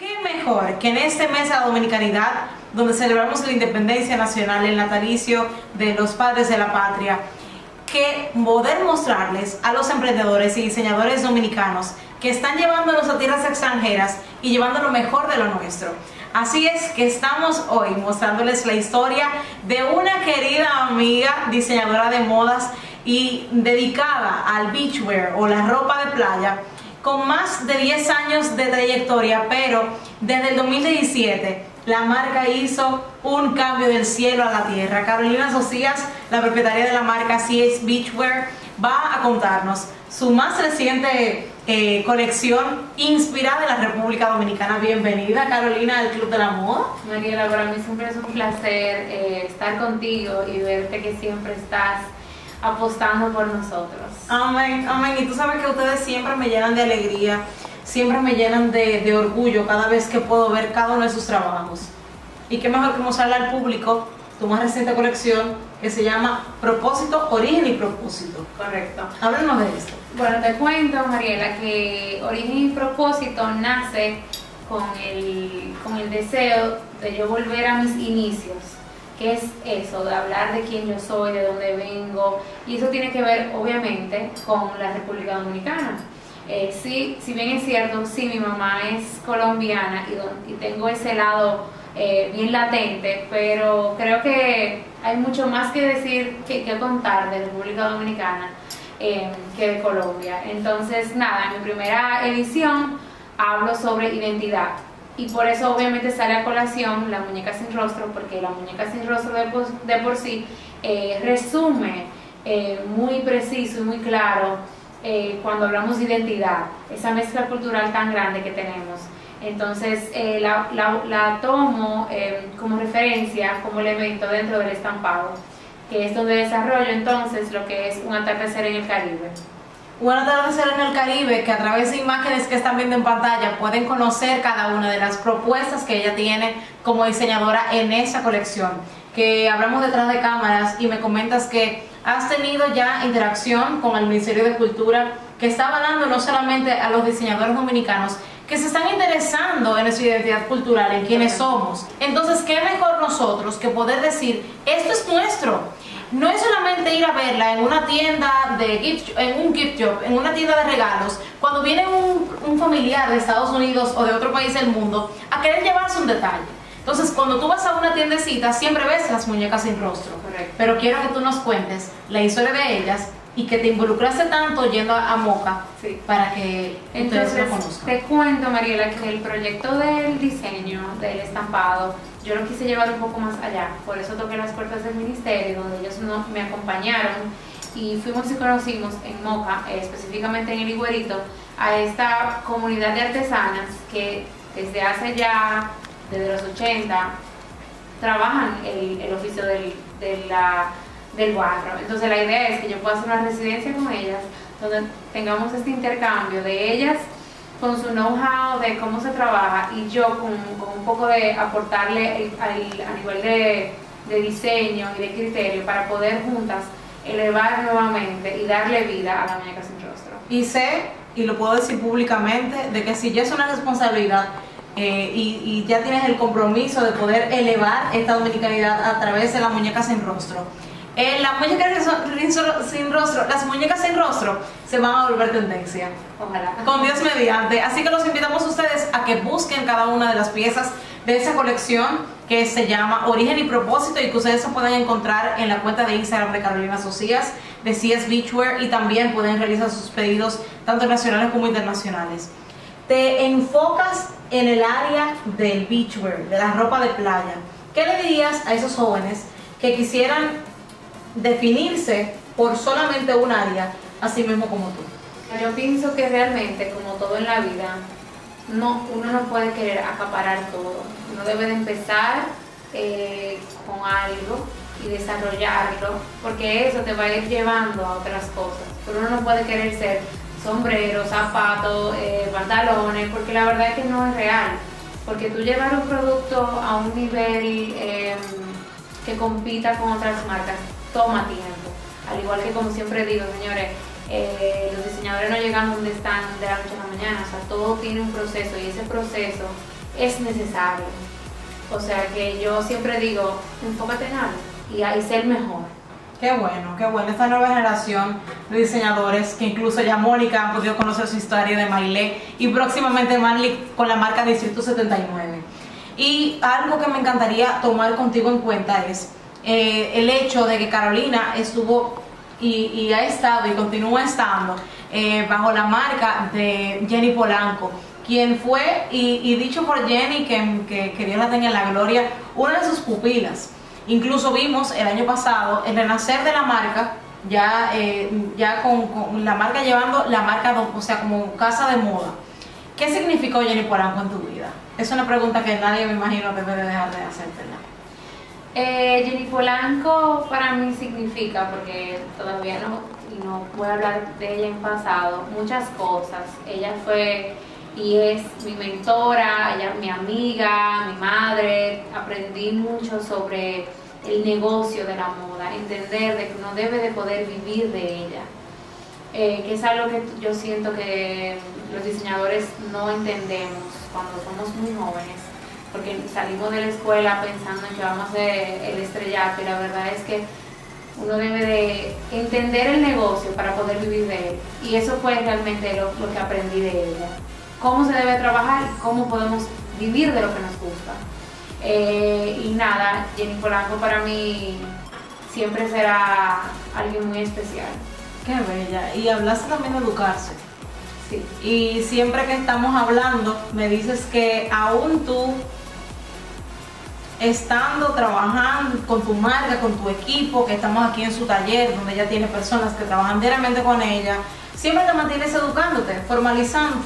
¿Qué mejor que en este mes de la dominicanidad, donde celebramos la independencia nacional, el natalicio de los padres de la patria, que poder mostrarles a los emprendedores y diseñadores dominicanos que están llevándonos a tierras extranjeras y llevando lo mejor de lo nuestro? Así es que estamos hoy mostrándoles la historia de una querida amiga diseñadora de modas y dedicada al beachwear o la ropa de playa con más de 10 años de trayectoria, pero desde el 2017 la marca hizo un cambio del cielo a la tierra. Carolina Socias, la propietaria de la marca CS Beachwear, va a contarnos su más reciente eh, colección inspirada en la República Dominicana. Bienvenida Carolina al Club de la Moda. Mariela, para mí siempre es un placer eh, estar contigo y verte que siempre estás apostando por nosotros. Amén, amén. Y tú sabes que ustedes siempre me llenan de alegría, siempre me llenan de, orgullo cada vez que puedo ver cada uno de sus trabajos. Y qué mejor que mostrarle al público tu más reciente colección que se llama Propósito, Origen y Propósito. Correcto. Háblanos de esto. Bueno, te cuento, Mariela, que Origen y Propósito nace con el, con el deseo de yo volver a mis inicios ¿Qué es eso? De hablar de quién yo soy, de dónde vengo. Y eso tiene que ver, obviamente, con la República Dominicana. Eh, sí, si bien es cierto, sí, mi mamá es colombiana y, tengo ese lado eh, bien latente, pero creo que hay mucho más que decir, que, que contar de República Dominicana eh, que de Colombia. Entonces, nada, en mi primera edición hablo sobre identidad y por eso obviamente sale a colación la muñeca sin rostro, porque la muñeca sin rostro de por, sí eh, resume eh, muy preciso y muy claro eh, cuando hablamos de identidad, esa mezcla cultural tan grande que tenemos. Entonces la, la, tomo como referencia, como elemento dentro del estampado, que es donde desarrollo entonces lo que es un atardecer en el Caribe de ser en el Caribe, que a través de imágenes que están viendo en pantalla pueden conocer cada una de las propuestas que ella tiene como diseñadora en esa colección. Que hablamos detrás de cámaras y me comentas que has tenido ya interacción con el Ministerio de Cultura que está avalando no solamente a los diseñadores dominicanos, que se están interesando en su identidad cultural, en quiénes somos. Entonces, ¿qué mejor nosotros que poder decir, esto es nuestro? No es solamente ir a verla en una tienda de gift, en un gift shop, en una tienda de regalos, cuando viene un, familiar de Estados Unidos o de otro país del mundo a querer llevarse un detalle. Entonces, cuando tú vas a una tiendecita, siempre ves las muñecas sin rostro. Pero quiero que tú nos cuentes la historia de ellas y que te involucraste tanto yendo a, Moca para que entonces lo conozcan. Te cuento, Mariela, que el proyecto del diseño, del estampado, yo lo quise llevar un poco más allá, por eso toqué las puertas del ministerio, donde ellos no, me acompañaron. Y fuimos y conocimos en Moca, eh, específicamente en el Iguerito, a esta comunidad de artesanas que desde hace ya, desde los 80, trabajan el, el oficio del, de la, del barro. Entonces la idea es que yo pueda hacer una residencia con ellas, donde tengamos este intercambio de ellas con su know-how de cómo se trabaja y yo con, un poco de aportarle a nivel de, diseño y de criterio para poder juntas elevar nuevamente y darle vida a la muñeca sin rostro. Y sé, y lo puedo decir públicamente, de que si ya es una responsabilidad eh, y, y, ya tienes el compromiso de poder elevar esta dominicanidad a través de la muñeca sin rostro, eh, las muñecas sin rostro, las muñecas sin rostro se van a volver tendencia. Ojalá. Con Dios mediante. Así que los invitamos a ustedes a que busquen cada una de las piezas de esa colección que se llama Origen y Propósito y que ustedes se pueden encontrar en la cuenta de Instagram de Carolina Socias, de CS Beachwear y también pueden realizar sus pedidos tanto nacionales como internacionales. Te enfocas en el área del beachwear, de la ropa de playa. ¿Qué le dirías a esos jóvenes que quisieran definirse por solamente un área, así mismo como tú. Yo pienso que realmente, como todo en la vida, no, uno no puede querer acaparar todo. Uno debe de empezar eh, con algo y desarrollarlo, porque eso te va a ir llevando a otras cosas. Pero uno no puede querer ser sombrero, zapatos, eh, pantalones, porque la verdad es que no es real. Porque tú llevar un producto a un nivel em, que compita con otras marcas toma tiempo. Al igual que como siempre digo, señores, eh, los diseñadores no llegan donde están de la noche a la mañana, o sea, todo tiene un proceso y ese proceso es necesario. O sea que yo siempre digo, enfócate en algo y ahí ser mejor. Qué bueno, qué bueno. Esta nueva generación de diseñadores, que incluso ya Mónica ha podido conocer su historia de Mailé y próximamente Manly con la marca Distrito 79. Y algo que me encantaría tomar contigo en cuenta es eh, el hecho de que Carolina estuvo y, ha estado y continúa estando eh, bajo la marca de Jenny Polanco quien fue, y, dicho por Jenny, que, que, Dios la tenga en la gloria, una de sus pupilas. Incluso vimos el año pasado el renacer de la marca, ya, eh, ya con, la marca llevando la marca, o sea, como casa de moda. ¿Qué significó Jenny Polanco en tu vida? Es una pregunta que nadie me imagino debe de dejar de hacértela. Eh, Jenny Polanco para mí significa, porque todavía no, no voy a hablar de ella en pasado, muchas cosas. Ella fue y es mi mentora, ella, mi amiga, mi madre. Aprendí mucho sobre el negocio de la moda, entender de que uno debe de poder vivir de ella. Eh, que es algo que yo siento que los diseñadores no entendemos cuando somos muy jóvenes, porque salimos de la escuela pensando en que vamos a ser el estrellato y la verdad es que uno debe de entender el negocio para poder vivir de él. Y eso fue realmente lo, lo que aprendí de ella cómo se debe trabajar y cómo podemos vivir de lo que nos gusta. Eh, y nada, Jenny Polanco para mí siempre será alguien muy especial. Qué bella. Y hablaste también de educarse. Sí. Y siempre que estamos hablando, me dices que aún tú, estando trabajando con tu marca, con tu equipo, que estamos aquí en su taller, donde ella tiene personas que trabajan diariamente con ella, siempre te mantienes educándote, formalizando,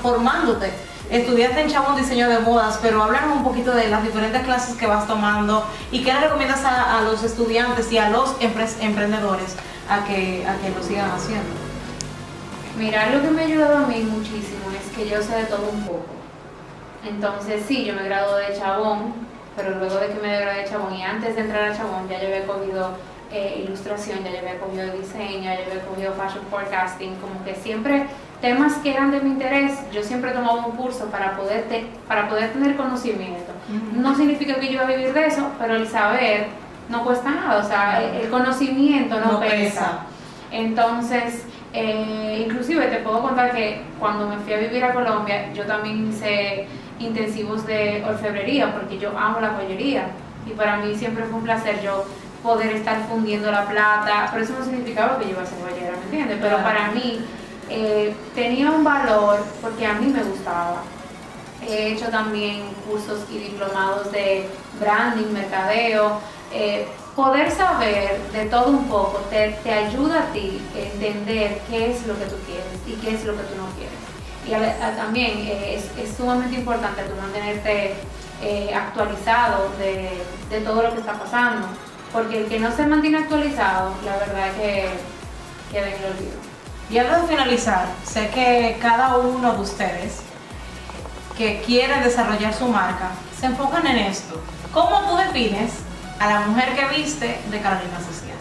formándote. Estudiaste en Chabón diseño de modas, pero háblanos un poquito de las diferentes clases que vas tomando y qué le recomiendas a, los estudiantes y a los emprendedores a que, a que lo sigan haciendo. Mira, lo que me ha ayudado a mí muchísimo es que yo sé de todo un poco. Entonces, sí, yo me gradué de Chabón, pero luego de que me gradué de Chabón y antes de entrar a Chabón ya yo había cogido eh, ilustración, ya yo había cogido diseño, ya yo había cogido fashion forecasting, como que siempre temas que eran de mi interés, yo siempre he tomado un curso para poder, para poder tener conocimiento. No significa que yo iba a vivir de eso, pero el saber no cuesta nada, o sea, el, conocimiento no, pesa. Entonces, eh, inclusive te puedo contar que cuando me fui a vivir a Colombia, yo también hice intensivos de orfebrería, porque yo amo la joyería y para mí siempre fue un placer yo poder estar fundiendo la plata, pero eso no significaba que yo iba a ser ballera, ¿me entiendes? Pero para mí eh, tenía un valor porque a mí me gustaba. He hecho también cursos y diplomados de branding, mercadeo. Eh, poder saber de todo un poco te, te, ayuda a ti a entender qué es lo que tú quieres y qué es lo que tú no quieres. Y también eh, es, es, sumamente importante tú mantenerte actualizado de, de todo lo que está pasando porque el que no se mantiene actualizado, la verdad que queda en el olvido. Y antes de finalizar, sé que cada uno de ustedes que quiere desarrollar su marca se enfocan en esto. ¿Cómo tú defines a la mujer que viste de Carolina Socias?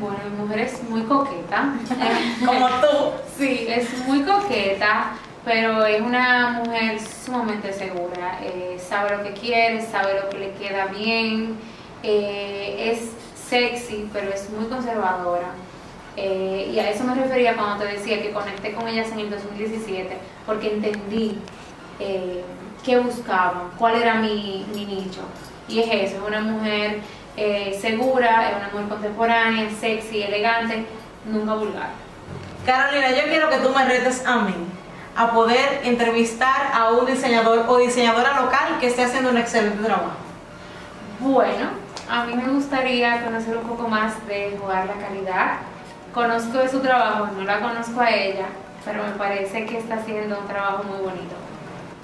Bueno, mi mujer es muy coqueta. Como tú. Sí, es muy coqueta, pero es una mujer sumamente segura. Eh, sabe lo que quiere, sabe lo que le queda bien eh, es sexy, pero es muy conservadora. Eh, y a eso me refería cuando te decía que conecté con ellas en el 2017, porque entendí eh, qué buscaban, cuál era mi, nicho. Y es eso, es una mujer segura, es una mujer contemporánea, sexy, elegante, nunca vulgar. Carolina, yo quiero que tú me retes a mí a poder entrevistar a un diseñador o diseñadora local que esté haciendo un excelente trabajo. Bueno, a mí me gustaría conocer un poco más de Jugar la Calidad. Conozco de su trabajo, no la conozco a ella, pero me parece que está haciendo un trabajo muy bonito.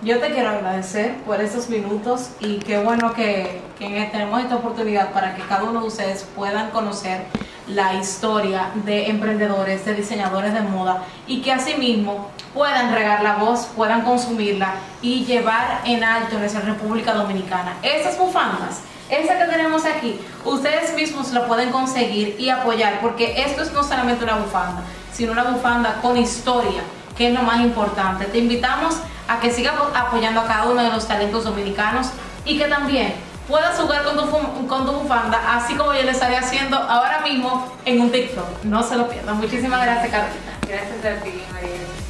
Yo te quiero agradecer por estos minutos y qué bueno que, que, tenemos esta oportunidad para que cada uno de ustedes puedan conocer la historia de emprendedores, de diseñadores de moda y que asimismo puedan regar la voz, puedan consumirla y llevar en alto nuestra República Dominicana. Esas bufandas esa que tenemos aquí, ustedes mismos lo pueden conseguir y apoyar porque esto es no solamente una bufanda, sino una bufanda con historia que es lo más importante. Te invitamos a que sigas apoyando a cada uno de los talentos dominicanos y que también puedas jugar con tu, con tu bufanda, así como yo le estaré haciendo ahora mismo en un TikTok. No se lo pierdan. Muchísimas gracias, Carolina. Gracias a ti, María.